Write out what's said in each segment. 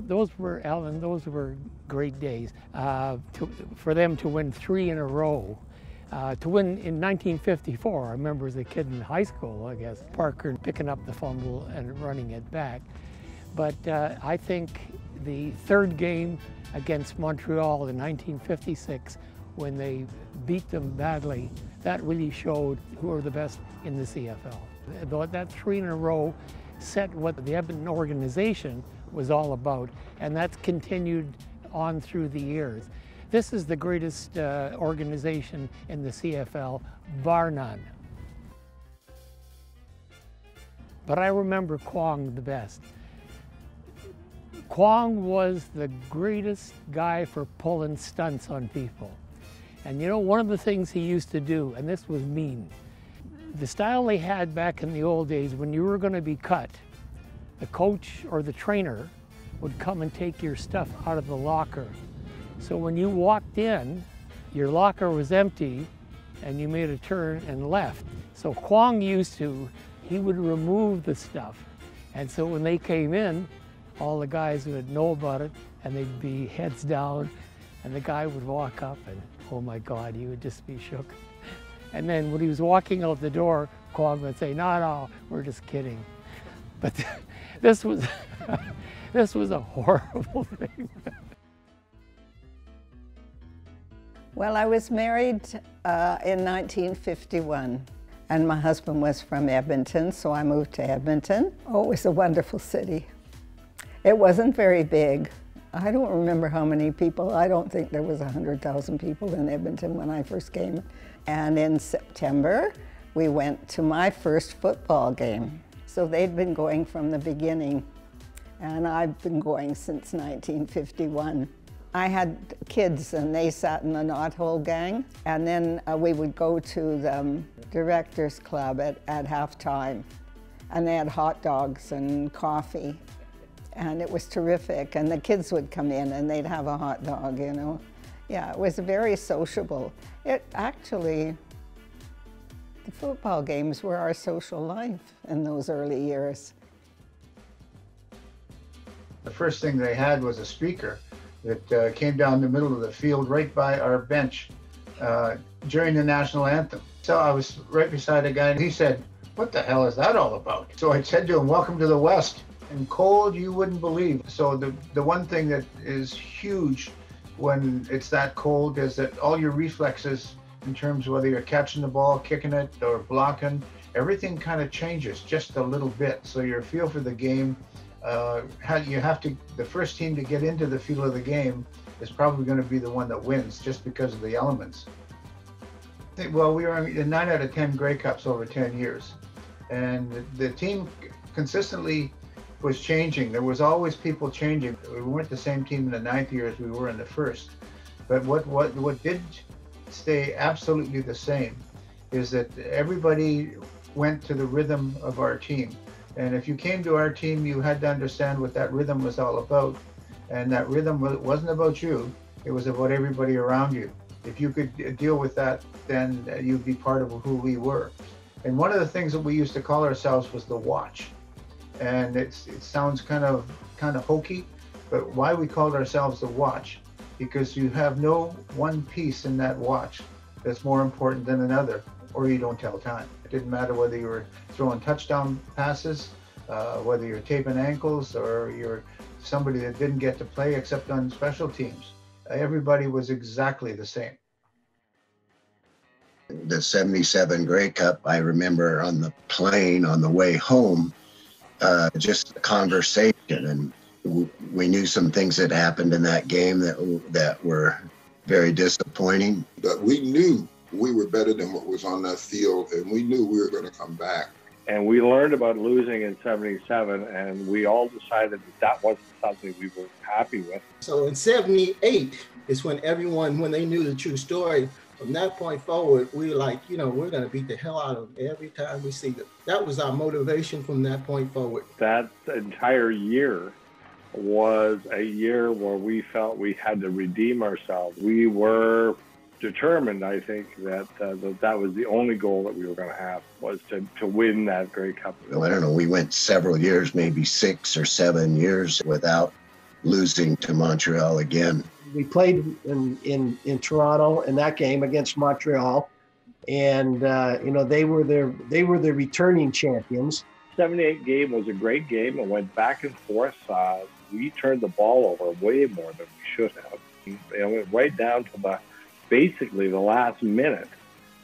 Those were, Alan, those were great days. Uh, to, for them to win three in a row, uh, to win in 1954, I remember as a kid in high school, I guess, Parker picking up the fumble and running it back. But uh, I think the third game against Montreal in 1956, when they beat them badly, that really showed who are the best in the CFL. That three in a row set what the Edmonton organization was all about, and that's continued on through the years. This is the greatest uh, organization in the CFL, bar none. But I remember Kwong the best. Kwong was the greatest guy for pulling stunts on people. And you know, one of the things he used to do, and this was mean, the style they had back in the old days, when you were going to be cut, the coach or the trainer would come and take your stuff out of the locker. So when you walked in, your locker was empty and you made a turn and left. So Kwong used to, he would remove the stuff. And so when they came in, all the guys would know about it and they'd be heads down and the guy would walk up and oh my God, he would just be shook. And then when he was walking out the door, Kwong would say, no, no, we're just kidding. But this was, this was a horrible thing. Well, I was married uh, in 1951 and my husband was from Edmonton, so I moved to Edmonton. Oh, it was a wonderful city. It wasn't very big. I don't remember how many people. I don't think there was 100,000 people in Edmonton when I first came. And in September, we went to my first football game. So they'd been going from the beginning, and I've been going since 1951. I had kids and they sat in the knothole gang and then uh, we would go to the um, director's club at, at halftime and they had hot dogs and coffee and it was terrific. And the kids would come in and they'd have a hot dog, you know. Yeah, it was very sociable. It actually, the football games were our social life in those early years. The first thing they had was a speaker that uh, came down the middle of the field right by our bench uh, during the national anthem. So I was right beside a guy and he said, what the hell is that all about? So I said to him, welcome to the West and cold you wouldn't believe. So the the one thing that is huge when it's that cold is that all your reflexes in terms of whether you're catching the ball, kicking it, or blocking, everything kind of changes just a little bit. So your feel for the game, uh, you have to the first team to get into the feel of the game is probably going to be the one that wins just because of the elements. Well, we were in nine out of 10 Grey Cups over 10 years. And the, the team consistently was changing. There was always people changing. We weren't the same team in the ninth year as we were in the first. But what what what did stay absolutely the same is that everybody went to the rhythm of our team. And if you came to our team, you had to understand what that rhythm was all about. And that rhythm wasn't about you, it was about everybody around you. If you could uh, deal with that, then uh, you'd be part of who we were. And one of the things that we used to call ourselves was the watch and it's it sounds kind of kind of hokey, but why we called ourselves the watch? Because you have no one piece in that watch that's more important than another, or you don't tell time. It didn't matter whether you were throwing touchdown passes, uh, whether you're taping ankles, or you're somebody that didn't get to play except on special teams. Everybody was exactly the same. The 77 Grey Cup, I remember on the plane on the way home, uh, just a conversation, and we knew some things that happened in that game that that were very disappointing. But we knew we were better than what was on that field, and we knew we were going to come back. And we learned about losing in '77, and we all decided that that wasn't something we were happy with. So in '78 is when everyone, when they knew the true story, from that point forward, we were like, you know, we're going to beat the hell out of them every time we see them. That was our motivation from that point forward. That entire year was a year where we felt we had to redeem ourselves. We were determined, I think, that uh, that, that was the only goal that we were going to have was to, to win that Grey Cup. Well, I don't know. We went several years, maybe six or seven years without losing to Montreal again. We played in, in, in Toronto in that game against Montreal, and uh, you know they were their they were the returning champions. 78 game was a great game. It went back and forth. Uh, we turned the ball over way more than we should have. It went right down to the basically the last minute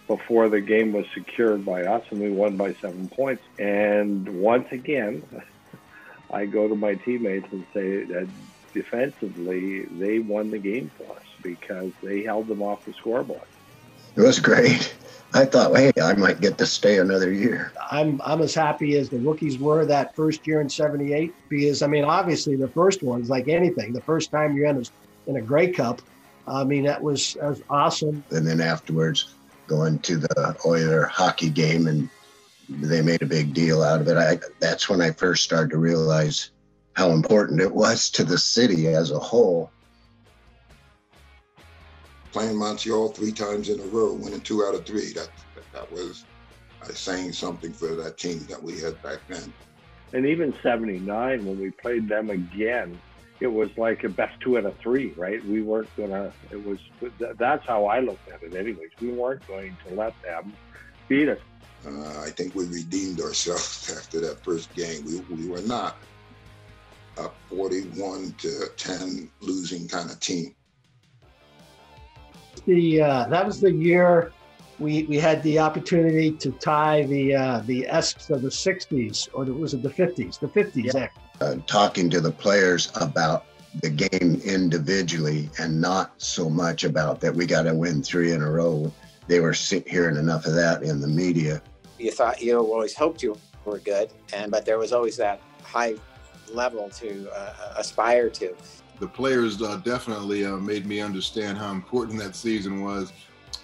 before the game was secured by us, and we won by seven points. And once again, I go to my teammates and say that defensively, they won the game for us because they held them off the scoreboard. It was great. I thought, hey, I might get to stay another year. I'm I'm as happy as the rookies were that first year in '78 because I mean, obviously the first one's like anything. The first time you're in a in a Grey Cup, I mean that was that was awesome. And then afterwards, going to the Oiler hockey game, and they made a big deal out of it. I that's when I first started to realize how important it was to the city as a whole playing Montreal three times in a row, winning two out of three. That that was uh, saying something for that team that we had back then. And even '79, when we played them again, it was like a best two out of three, right? We weren't gonna. It was. That's how I looked at it, anyways. We weren't going to let them beat us. Uh, I think we redeemed ourselves after that first game. We we were not a 41 to 10 losing kind of team the uh, that was the year we we had the opportunity to tie the uh, the Esks of the '60s, or was it the '50s? The '50s. Yeah. Uh, talking to the players about the game individually, and not so much about that we got to win three in a row. They were hearing enough of that in the media. You thought you always hoped you were good, and but there was always that high level to uh, aspire to the players uh, definitely uh, made me understand how important that season was.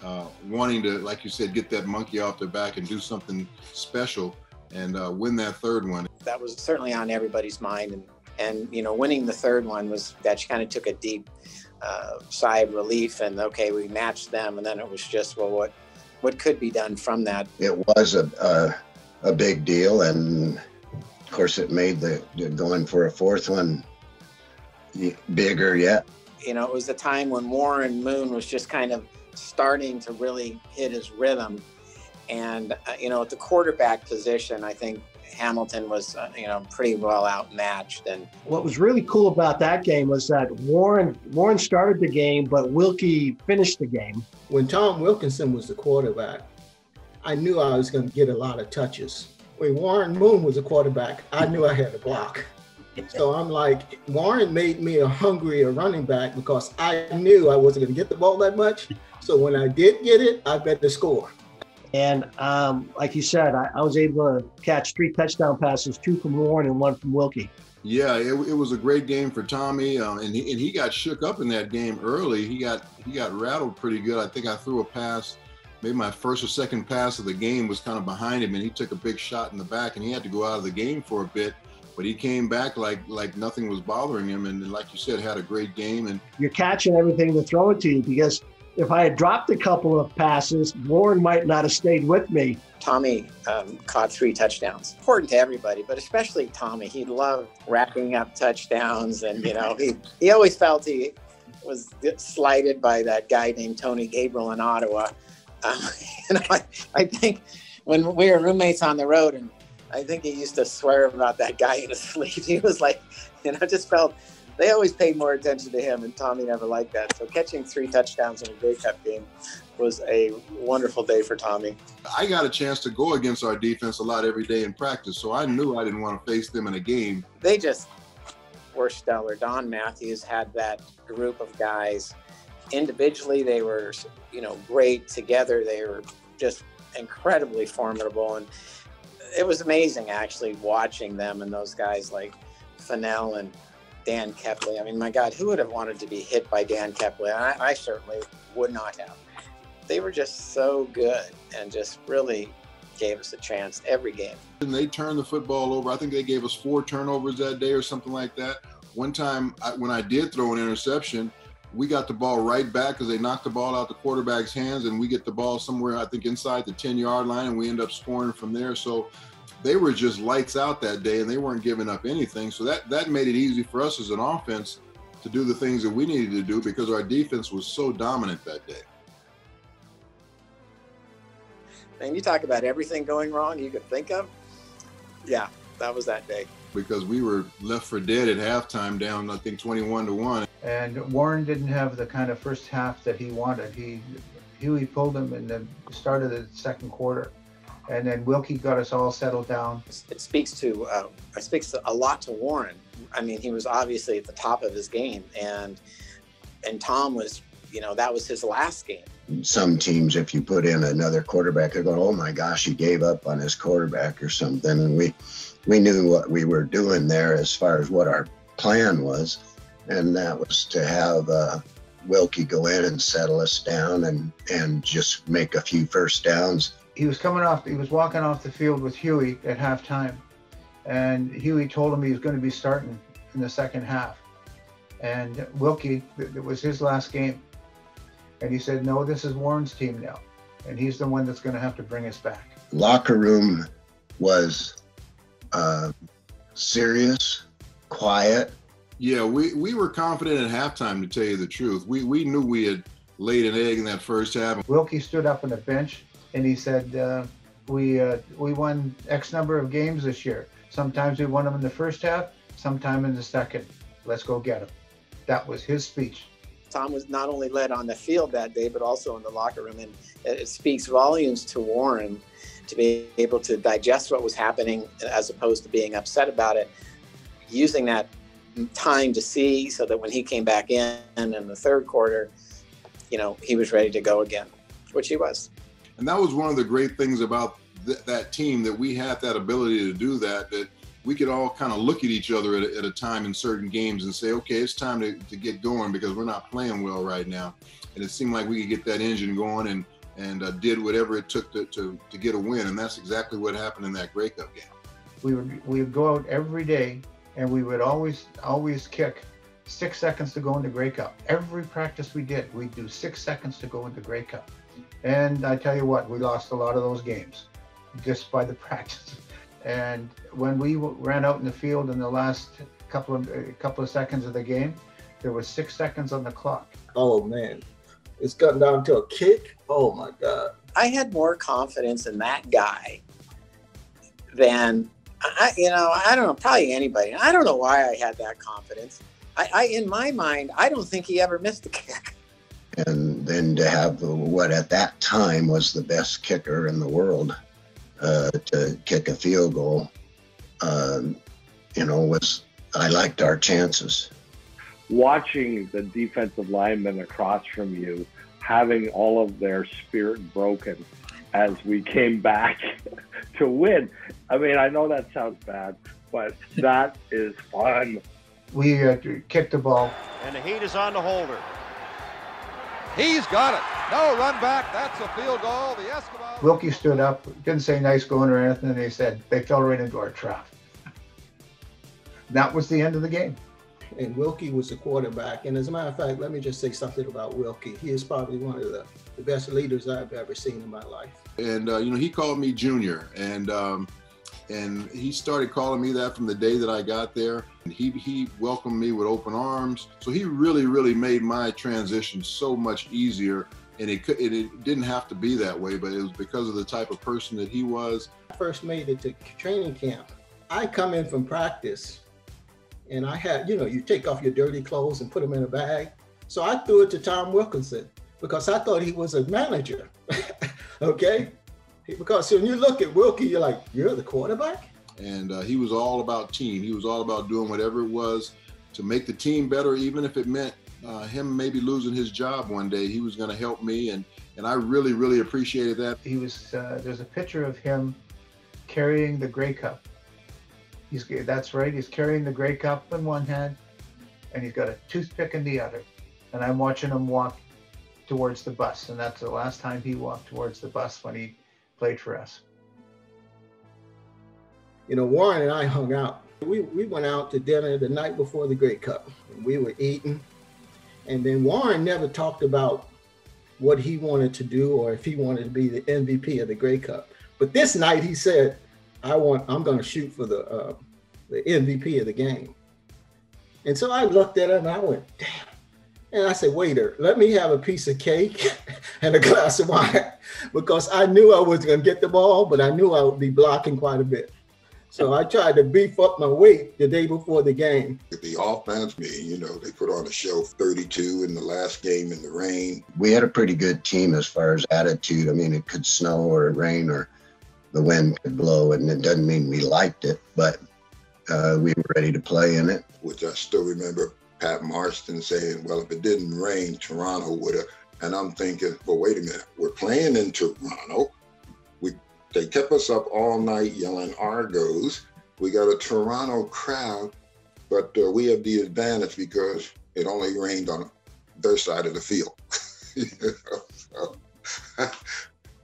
Uh, wanting to, like you said, get that monkey off their back and do something special and uh, win that third one. That was certainly on everybody's mind, and and you know, winning the third one was that you kind of took a deep uh, sigh of relief. And okay, we matched them, and then it was just well, what what could be done from that? It was a a, a big deal, and of course, it made the going for a fourth one bigger yet. You know, it was a time when Warren Moon was just kind of starting to really hit his rhythm. And, uh, you know, at the quarterback position, I think Hamilton was, uh, you know, pretty well outmatched. And what was really cool about that game was that Warren Warren started the game, but Wilkie finished the game. When Tom Wilkinson was the quarterback, I knew I was going to get a lot of touches. When Warren Moon was a quarterback, I knew I had a block so I'm like, Warren made me a hungrier running back because I knew I wasn't going to get the ball that much. So when I did get it, I bet the score. And um, like you said, I, I, was able to catch three touchdown passes, two from Warren and one from Wilkie. Yeah, it, it was a great game for Tommy, um, and he and he got shook up in that game early. He got he got rattled pretty good. I think I threw a pass, maybe my first or second pass of the game was kind of behind him, and he took a big shot in the back, and he had to go out of the game for a bit but he came back like like nothing was bothering him, and like you said, had a great game. And you're catching everything to throw it to you because if I had dropped a couple of passes, Warren might not have stayed with me. Tommy um, caught three touchdowns. Important to everybody, but especially Tommy. He loved racking up touchdowns, and you know he he always felt he was slighted by that guy named Tony Gabriel in Ottawa. Um, you know, I, I think when we were roommates on the road and I think he used to swear about that guy in his sleep. He was like, you know, just felt they always paid more attention to him, and Tommy never liked that. So catching three touchdowns in a Grey Cup game was a wonderful day for Tommy. I got a chance to go against our defense a lot every day in practice, so I knew I didn't want to face them in a game. They just were stellar. Don Matthews had that group of guys. Individually, they were, you know, great. Together, they were just incredibly formidable. And it was amazing actually watching them and those guys like Fennell and Dan Kepley. I mean, my God, who would have wanted to be hit by Dan Kepley? I, I certainly would not have. They were just so good and just really gave us a chance every game. And they turned the football over. I think they gave us four turnovers that day or something like that. One time I, when I did throw an interception, we got the ball right back because they knocked the ball out the quarterback's hands, and we get the ball somewhere I think inside the 10 yard line, and we end up scoring from there. So they were just lights out that day, and they weren't giving up anything. So that that made it easy for us as an offense to do the things that we needed to do because our defense was so dominant that day. And you talk about everything going wrong you could think of. Yeah, that was that day. Because we were left for dead at halftime, down I think 21 to one. And Warren didn't have the kind of first half that he wanted. He Huey pulled him in the start of the second quarter, and then Wilkie got us all settled down. It speaks to uh, it speaks a lot to Warren. I mean, he was obviously at the top of his game, and and Tom was, you know, that was his last game. Some teams, if you put in another quarterback, they go, "Oh my gosh, he gave up on his quarterback or something," and we we knew what we were doing there as far as what our plan was, and that was to have uh, Wilkie go in and settle us down and and just make a few first downs. He was coming off. He was walking off the field with Huey at halftime, and Huey told him he was going to be starting in the second half. And Wilkie, it was his last game, and he said, "No, this is Warren's team now, and he's the one that's going to have to bring us back." Locker room was uh, serious, quiet. Yeah, we, we were confident at halftime, to tell you the truth. We we knew we had laid an egg in that first half. Wilkie stood up on the bench and he said, uh, "We uh, we won X number of games this year. Sometimes we won them in the first half, sometime in the second. Let's go get them." That was his speech. Tom was not only led on the field that day, but also in the locker room, and it speaks volumes to Warren to be able to digest what was happening as opposed to being upset about it, using that time to see so that when he came back in in the third quarter, you know, he was ready to go again, which he was. And that was one of the great things about th- that team that we had that ability to do that, that we could all kind of look at each other at a, at a time in certain games and say, okay, it's time to, to get going because we're not playing well right now. And it seemed like we could get that engine going and and uh, did whatever it took to, to, to get a win. And that's exactly what happened in that Grey Cup game. We would we would go out every day and we would always always kick six seconds to go into Grey Cup. Every practice we did, we'd do six seconds to go into Grey Cup. And I tell you what, we lost a lot of those games just by the practice. And when we ran out in the field in the last couple of a couple of seconds of the game, there was six seconds on the clock. Oh man, it's gotten down to a kick. Oh my God. I had more confidence in that guy than I, you know, I don't know, probably anybody. I don't know why I had that confidence. I, I in my mind, I don't think he ever missed a kick. And then to have what at that time was the best kicker in the world uh, to kick a field goal, um, you know, was I liked our chances. Watching the defensive linemen across from you having all of their spirit broken as we came back to win. I mean, I know that sounds bad, but that is fun. We uh, kicked the ball. And the heat is on the holder. He's got it. No run back. That's a field goal. The Eskimo. Wilkie stood up, didn't say nice going or anything. They said they fell right into our trap. That was the end of the game and Wilkie was the quarterback. And as a matter of fact, let me just say something about Wilkie. He is probably one of the, the best leaders I've ever seen in my life. And uh, you know, he called me Junior, and um, and he started calling me that from the day that I got there. And he he welcomed me with open arms. So he really really made my transition so much easier. And it, it, it didn't have to be that way, but it was because of the type of person that he was. I first made it to training camp. I come in from practice and I had, you know, you take off your dirty clothes and put them in a bag. So I threw it to Tom Wilkinson because I thought he was a manager. okay. Because when you look at Wilkie, you're like, you're the quarterback? And uh, he was all about team. He was all about doing whatever it was to make the team better, even if it meant uh, him maybe losing his job one day. He was going to help me. And, and I really, really appreciated that. He was, uh, there's a picture of him carrying the Grey Cup He's that's right. He's carrying the Grey Cup in one hand, and he's got a toothpick in the other. And I'm watching him walk towards the bus, and that's the last time he walked towards the bus when he played for us. You know, Warren and I hung out. We we went out to dinner the night before the Grey Cup. We were eating, and then Warren never talked about what he wanted to do or if he wanted to be the MVP of the Grey Cup. But this night he said, I want I'm going to shoot for the uh, the MVP of the game. And so I looked at him and I went, damn. And I said, waiter, let me have a piece of cake and a glass of wine because I knew I was going to get the ball, but I knew I would be blocking quite a bit. So I tried to beef up my weight the day before the game. The offense, me, you know, they put on a show 32 in the last game in the rain. We had a pretty good team as far as attitude. I mean, it could snow or rain or the wind could blow, and it doesn't mean we liked it, but uh, we were ready to play in it. Which I still remember Pat Marston saying, well, if it didn't rain, Toronto would have. And I'm thinking, well, wait a minute, we're playing in Toronto. We they kept us up all night yelling Argos. We got a Toronto crowd, but uh, we have the advantage because it only rained on their side of the field.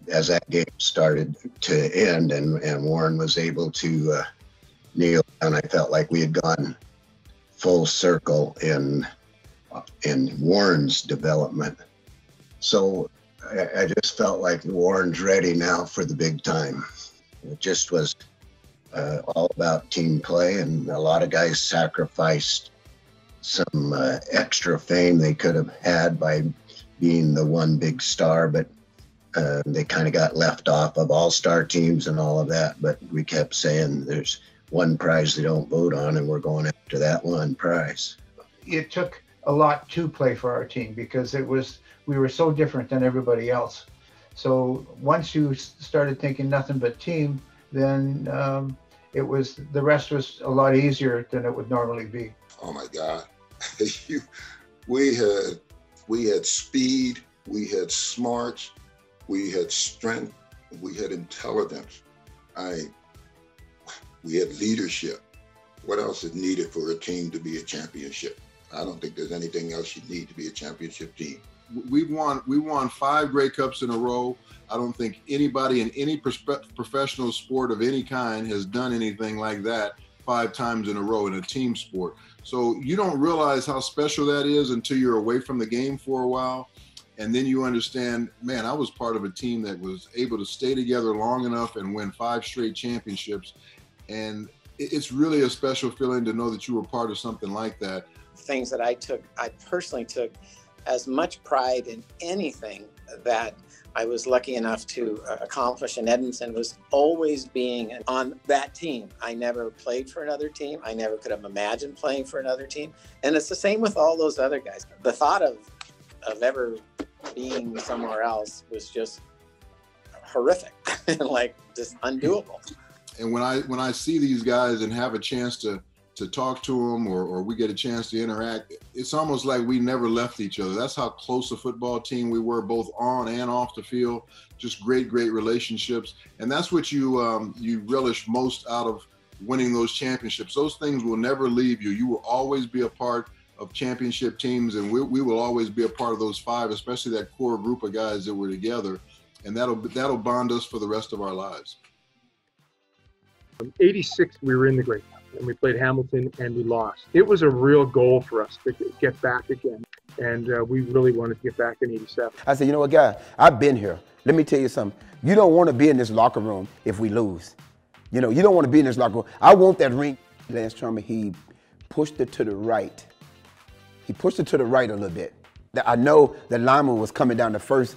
As that game started to end and, and Warren was able to uh, kneel down, I felt like we had gone full circle in in Warren's development. So I, I just felt like Warren's ready now for the big time. It just was uh, all about team play, and a lot of guys sacrificed some uh, extra fame they could have had by being the one big star, but uh, they kind of got left off of all star teams and all of that. But we kept saying there's one prize they don't vote on, and we're going after that one prize. It took a lot to play for our team because it was we were so different than everybody else. So once you started thinking nothing but team, then um, it was the rest was a lot easier than it would normally be. Oh my God, we had we had speed, we had smarts, we had strength, we had intelligence. I we had leadership. What else is needed for a team to be a championship? I don't think there's anything else you need to be a championship team. We've won we won five Grey Cups in a row. I don't think anybody in any professional sport of any kind has done anything like that five times in a row in a team sport. So you don't realize how special that is until you're away from the game for a while. And then you understand, man, I was part of a team that was able to stay together long enough and win five straight championships and it's really a special feeling to know that you were part of something like that. Things that I took, I personally took as much pride in anything that I was lucky enough to uh, accomplish in Edmonton was always being on that team. I never played for another team. I never could have imagined playing for another team. And it's the same with all those other guys. The thought of of ever being somewhere else was just horrific and like just undoable and when I when I see these guys and have a chance to to talk to them or, or we get a chance to interact, it's almost like we never left each other. That's how close a football team we were, both on and off the field. Just great, great relationships, and that's what you um, you relish most out of winning those championships. Those things will never leave you. You will always be a part of championship teams, and we, we will always be a part of those five, especially that core group of guys that were together, and that'll that'll bond us for the rest of our lives. 86, we were in the Grey Cup and we played Hamilton and we lost. It was a real goal for us to get back again. And uh, we really wanted to get back in 87. I said, you know what, guy, I've been here. Let me tell you something. You don't want to be in this locker room if we lose. You know, you don't want to be in this locker room. I want that ring. Lance Truman, he pushed it to the right. He pushed it to the right a little bit. I know the lineman was coming down the first,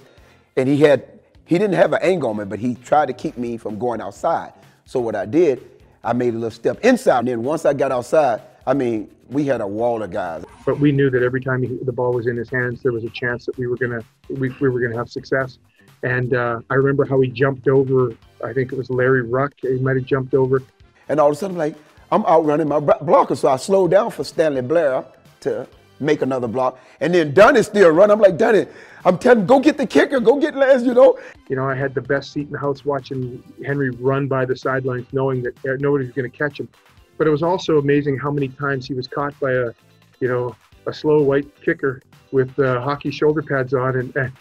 and he had he didn't have an angle on me, but he tried to keep me from going outside. So what I did, I made a little step inside. And then once I got outside, I mean, we had a wall of guys. But we knew that every time he, the ball was in his hands, there was a chance that we were gonna we, we were gonna have success. And uh, I remember how he jumped over. I think it was Larry Ruck. He might have jumped over. And all of a sudden, like I'm outrunning my blocker, so I slowed down for Stanley Blair to make another block. And then Dunn is still running. I'm like, Dunn, it. I'm telling him, go get the kicker, go get Lance, you know. You know, I had the best seat in the house watching Henry run by the sidelines, knowing that nobody was going to catch him. But it was also amazing how many times he was caught by a, you know, a slow white kicker with uh, hockey shoulder pads on, and and,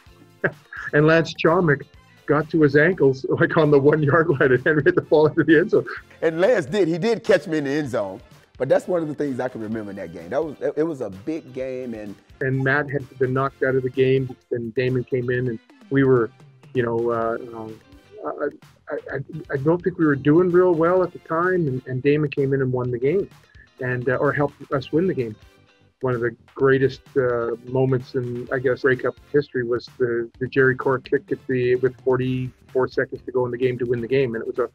and Lance Chomyc got to his ankles like on the one yard line, and Henry had to fall into the end zone. And Lance did. He did catch me in the end zone. But that's one of the things I can remember in that game. That was it was a big game, and and Matt had been knocked out of the game, and Damon came in, and we were, you know, uh, uh, I, I, I, don't think we were doing real well at the time, and, and Damon came in and won the game, and uh, or helped us win the game. One of the greatest uh, moments in, I guess, Grey Cup history was the, the Jerry Kauric kick at the with 44 seconds to go in the game to win the game, and it was a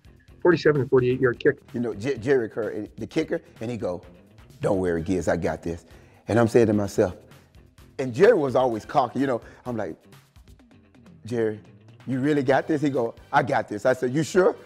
47 and 48 yard kick. You know, J- Jerry Kauric, the kicker, and he go, "Don't worry, Gibbs, I got this." And I'm saying to myself, and Jerry was always cocky. You know, I'm like, Jerry, you really got this? He go, I got this. I said, you sure?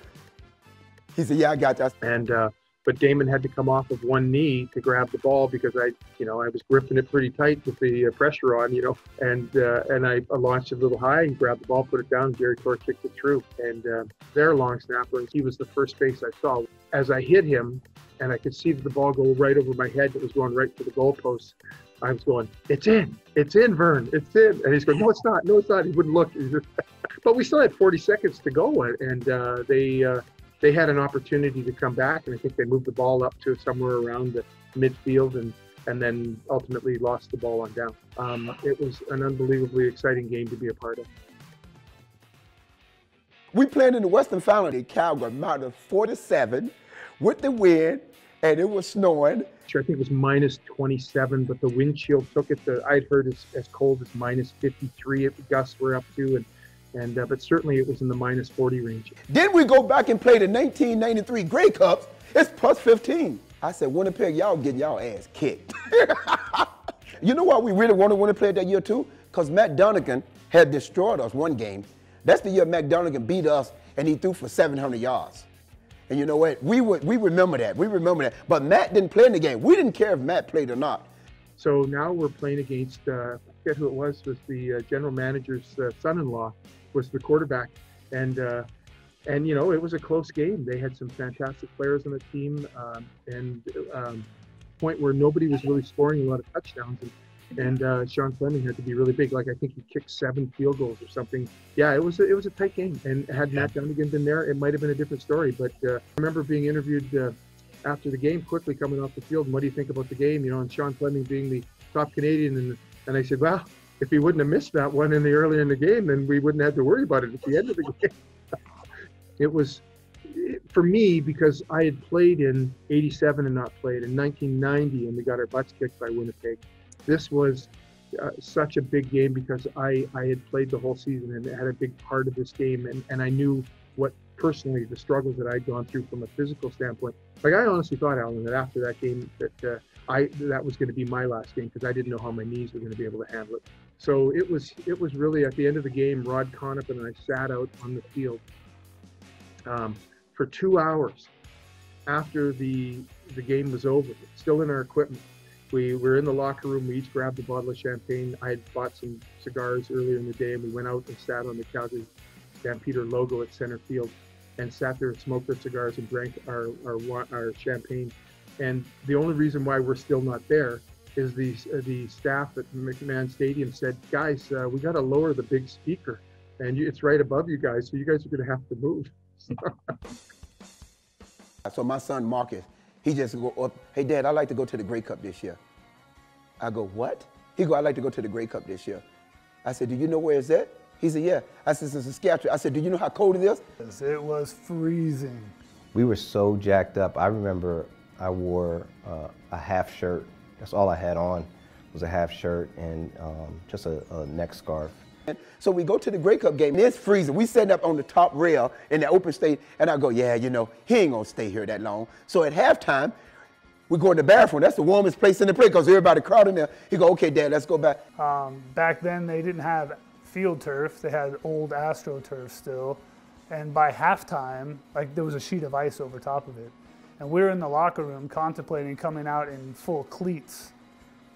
He said, yeah, I got this. And uh, but Damon had to come off of one knee to grab the ball because I, you know, I was gripping it pretty tight with the uh, pressure on, you know, and uh, and I launched it a little high, he grabbed the ball, put it down, Jerry Kauric kicked it through, and uh, their long snapper, he was the first base I saw. As I hit him, and I could see that the ball go right over my head, it was going right for the goalpost. I was going, it's in, it's in, Vern, it's in. And he's going, no, it's not, no, it's not. He wouldn't look. but we still had 40 seconds to go, and uh, they uh, they had an opportunity to come back, and I think they moved the ball up to somewhere around the midfield, and and then ultimately lost the ball on down. Um, it was an unbelievably exciting game to be a part of. We played in the Western Final in Calgary, mounted 47 with the wind, and it was snowing. Sure, I think it was minus 27, but the wind chill took it to, I'd heard as, as cold as minus 53 at the gusts were up to, and and uh, but certainly it was in the minus 40 range. Then we go back and play the 1993 Grey Cups. It's plus 15. I said, Winnipeg, y'all getting y'all ass kicked. you know why we really wanted Winnipeg that year too? Because Matt Dunigan had destroyed us one game. That's the year Matt Dunigan beat us and he threw for 700 yards. And you know what? We would we remember that. We remember that. But Matt didn't play in the game. We didn't care if Matt played or not. So now we're playing against uh, forget who it was was the uh, general manager's uh, son-in-law was the quarterback, and uh, and you know it was a close game. They had some fantastic players on the team, um, and um, point where nobody was really scoring a lot of touchdowns. And, and uh, Sean Fleming had to be really big. Like I think he kicked seven field goals or something. Yeah, it was a, it was a tight game. And had Matt Dunigan been there, it might have been a different story. But uh, I remember being interviewed uh, after the game, quickly coming off the field. And what do you think about the game? You know, and Sean Fleming being the top Canadian, and and I said, well, if he wouldn't have missed that one in the early in the game, then we wouldn't have to worry about it at the end of the game. it was for me because I had played in '87 and not played in 1990, and we got our butts kicked by Winnipeg. This was uh, such a big game because I, I had played the whole season and had a big part of this game, and, and I knew what personally the struggles that I'd gone through from a physical standpoint. Like I honestly thought, Alan, that after that game that uh, I that was going to be my last game because I didn't know how my knees were going to be able to handle it. So it was it was really at the end of the game, Rod Connop and I sat out on the field um, for two hours after the the game was over, still in our equipment. We were in the locker room. We each grabbed a bottle of champagne. I had bought some cigars earlier in the day, and we went out and sat on the Calgary Stampeder logo at center field and sat there and smoked our cigars and drank our, our, our champagne. And the only reason why we're still not there is the uh, the staff at McMahon Stadium said, guys, uh, we got to lower the big speaker, and you, it's right above you guys, so you guys are going to have to move. so my son Marcus, he just go up, hey dad, I'd like to go to the Grey Cup this year. I go, what? He go, I'd like to go to the Grey Cup this year. I said, do you know where it's at? He said, yeah. I said, it's Saskatchewan. I said, do you know how cold it is? It was freezing. We were so jacked up. I remember I wore uh, a half shirt. That's all I had on was a half shirt and um, just a, a, neck scarf. So we go to the Grey Cup game. And it's freezing. We sitting up on the top rail in the open state, and I go, yeah, you know, he ain't gonna stay here that long. So at halftime, we go in the bathroom. That's the warmest place in the place because everybody crowded there. He go, okay, Dad, let's go back. Um, back then, they didn't have field turf. They had old AstroTurf still. And by halftime, like there was a sheet of ice over top of it. And we were in the locker room contemplating coming out in full cleats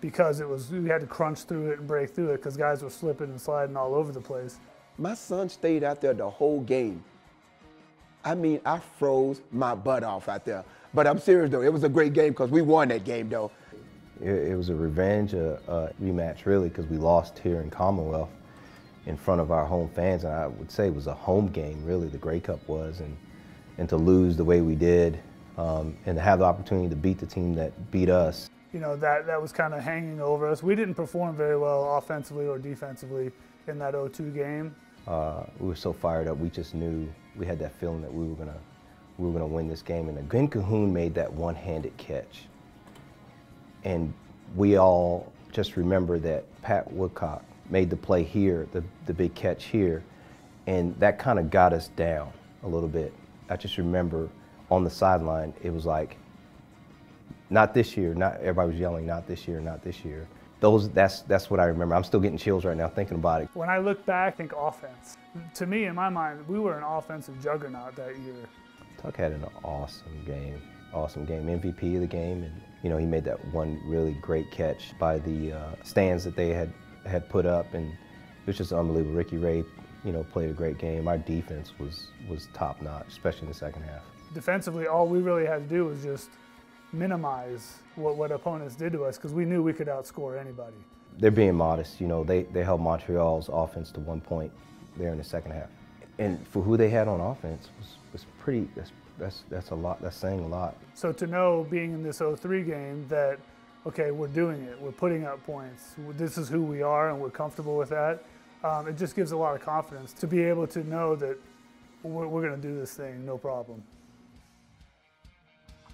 because it was we had to crunch through it and break through it because guys were slipping and sliding all over the place. My son stayed out there the whole game. I mean, I froze my butt off out there. But I'm serious though, it was a great game because we won that game though. It, it was a revenge, a, a rematch really, because we lost here in Commonwealth in front of our home fans, and I would say it was a home game really. The Grey Cup was, and and to lose the way we did um, and to have the opportunity to beat the team that beat us. You know, that, that was kind of hanging over us. We didn't perform very well offensively or defensively in that 0-2 game. Uh, we were so fired up. We just knew we had that feeling that we were gonna we were gonna win this game. And Glenn Cahoon made that one-handed catch And we all just remember that Pat Woodcock made the play here, the, the big catch here, and that kind of got us down a little bit. I just remember on the sideline, it was like, not this year, not everybody was yelling, not this year, not this year. Those, that's, that's what I remember. I'm still getting chills right now thinking about it. When I look back, I think offense. To me, in my mind, we were an offensive juggernaut that year. Tuck had an awesome game, awesome game, MVP of the game, and you know he made that one really great catch by the uh, stands that they had had put up, and it was just unbelievable. Ricky Ray, you know, played a great game. Our defense was was top notch, especially in the second half. Defensively, all we really had to do was just minimize what, what opponents did to us because we knew we could outscore anybody. They're being modest. You know, they, they held Montreal's offense to one point there in the second half. And for who they had on offense was, was pretty, that's, that's, that's a lot, that's saying a lot. So to know being in this 0-3 game that, okay, we're doing it, we're putting up points, this is who we are and we're comfortable with that, um, it just gives a lot of confidence to be able to know that we're, we're going to do this thing, no problem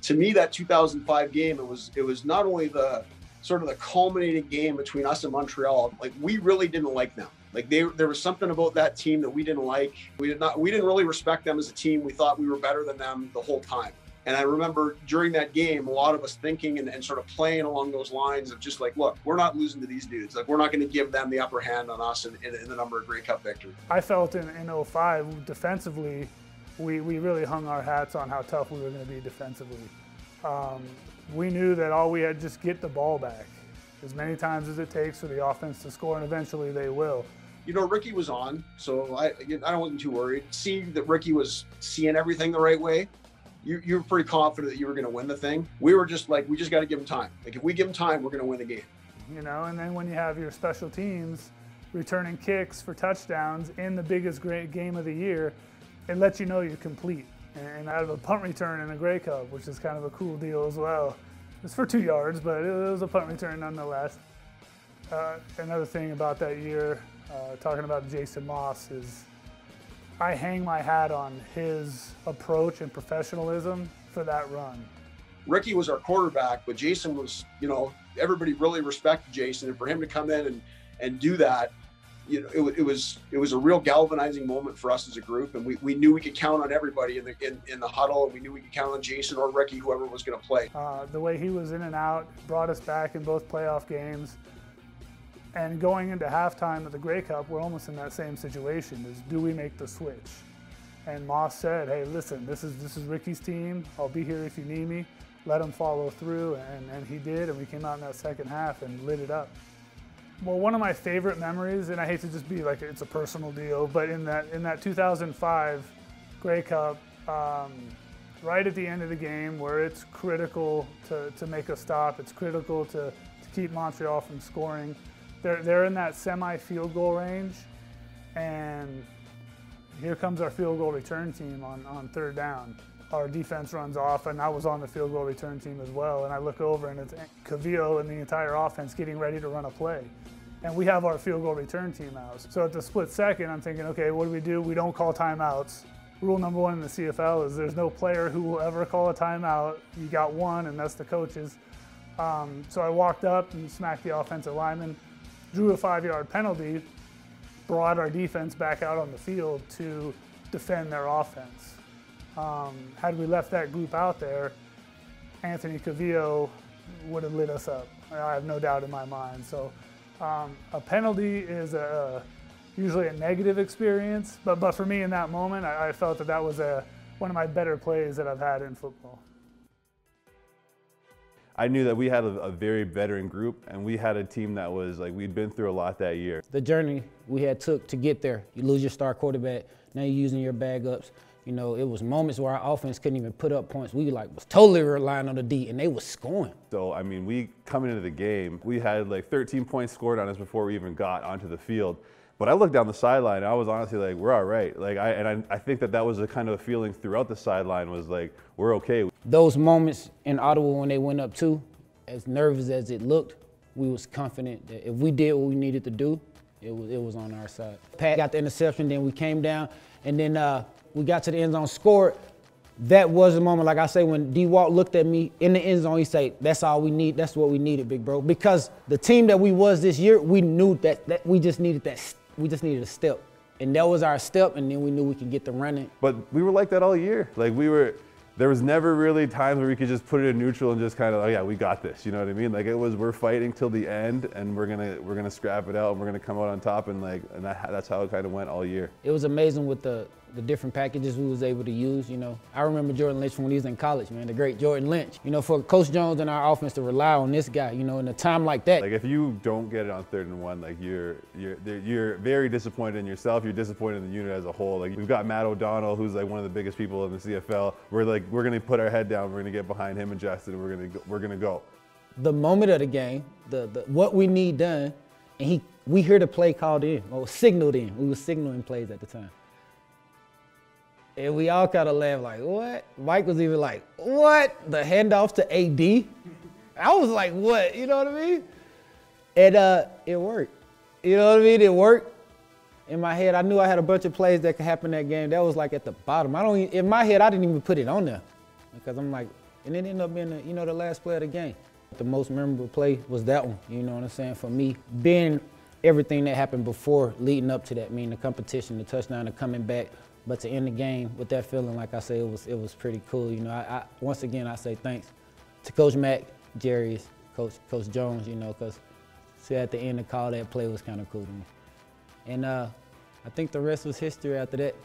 to me that 2005 game it was it was not only the sort of the culminating game between us and Montreal like we really didn't like them like they, there was something about that team that we didn't like we did not we didn't really respect them as a team we thought we were better than them the whole time and I remember during that game, a lot of us thinking and, and, sort of playing along those lines of just like, look, we're not losing to these dudes. Like, we're not going to give them the upper hand on us in, in, in the number of Grey Cup victories. I felt in, in 05, defensively, we, we really hung our hats on how tough we were going to be defensively. Um, we knew that all we had to just get the ball back as many times as it takes for the offense to score, and eventually they will. You know, Ricky was on, so I I wasn't too worried. Seeing that Ricky was seeing everything the right way, you, you were pretty confident that you were going to win the thing. We were just like, we just got to give him time. Like if we give him time, we're going to win the game. You know, and then when you have your special teams returning kicks for touchdowns in the biggest great game of the year, it lets you know you're complete. And out of a punt return in a Grey Cup, which is kind of a cool deal as well. It's for two yards, but it was a punt return nonetheless. Uh, another thing about that year, uh, talking about Jason Maas, is I hang my hat on his approach and professionalism for that run. Ricky was our quarterback, but Jason was, you know, everybody really respected Jason, and for him to come in and and do that you know, it, it, was it was a real galvanizing moment for us as a group, and we, we knew we could count on everybody in the in, in the huddle, and we knew we could count on Jason or Ricky, whoever was going to play. Uh, the way he was in and out brought us back in both playoff games, and going into halftime of the Grey Cup, we're almost in that same situation: is do we make the switch? And Maas said, "Hey, listen, this is this is Ricky's team. I'll be here if you need me. Let him follow through," and and he did, and we came out in that second half and lit it up. Well, one of my favorite memories, and I hate to just be like it's a personal deal, but in that in that 2005 Grey Cup, um, right at the end of the game, where it's critical to, to make a stop, it's critical to, to keep Montreal from scoring. They're they're in that semi field goal range, and here comes our field goal return team on on third down our defense runs off, and I was on the field goal return team as well. And I look over, and it's Calvillo and the entire offense getting ready to run a play. And we have our field goal return team out. So at the split second, I'm thinking, okay, what do we do? We don't call timeouts. Rule number one in the CFL is there's no player who will ever call a timeout. You got one, and that's the coaches. Um, so I walked up and smacked the offensive lineman, drew a five yard penalty, brought our defense back out on the field to defend their offense. Um, had we left that group out there, Anthony Calvillo would have lit us up. I have no doubt in my mind. So um, a penalty is a, usually a negative experience, but, but for me in that moment, I, I felt that that was a, one of my better plays that I've had in football. I knew that we had a, a, very veteran group and we had a team that was like we'd been through a lot that year. The journey we had took to get there. You lose your star quarterback, now you're using your bag ups. You know, it was moments where our offense couldn't even put up points. We like was totally relying on the D, and they was scoring. So I mean, we coming into the game, we had like 13 points scored on us before we even got onto the field. But I looked down the sideline, and I was honestly like, we're all right. Like, I and I, I think that that was the kind of feeling throughout the sideline was like, we're okay. Those moments in Ottawa when they went up two, as nervous as it looked, we was confident that if we did what we needed to do, it was it was on our side. Pat got the interception, then we came down, and then. Uh, we got to the end zone, scored. that was the moment, like I say, when D Walt looked at me in the end zone, he said, That's all we need. That's what we needed, big bro. Because the team that we was this year, we knew that, that we just needed that we just needed a step. And that was our step, and then we knew we could get the running. But we were like that all year. Like we were there was never really times where we could just put it in neutral and just kind of, oh yeah, we got this. You know what I mean? Like it was, we're fighting till the end, and we're gonna we're gonna scrap it out, and we're gonna come out on top, and like, and that, that's how it kind of went all year. It was amazing with the the different packages we was able to use. You know, I remember Jordan Lynch from when he was in college, man, the great Jordan Lynch. You know, for Coach Jones and our offense to rely on this guy, you know, in a time like that. Like if you don't get it on third and one, like you're you're you're very disappointed in yourself. You're disappointed in the unit as a whole. Like we've got Matt O'Donnell, who's like one of the biggest people in the CFL. We're like we're gonna put our head down. We're gonna get behind him and Justin. And we're gonna go, we're gonna go. The moment of the game, the, the what we need done, and he we hear the play called in or signaled in. We were signaling plays at the time. And we all kind of laughed like, what? Mike was even like, what? The handoff to AD? I was like, what? You know what I mean? And uh, it worked. You know what I mean? It worked. In my head, I knew I had a bunch of plays that could happen that game. That was like at the bottom. I don't. Even, in my head, I didn't even put it on there because I'm like, and it ended up being, the, you know, the last play of the game. The most memorable play was that one. You know what I'm saying? For me, being everything that happened before, leading up to that, meaning the competition, the touchdown, the coming back, but to end the game with that feeling, like I said, it was it was pretty cool. You know, I, I once again I say thanks to Coach Mack, Jerry's, Coach Coach Jones. You know, because see at the end the call that play was kind of cool to me. And uh, I think the rest was history after that.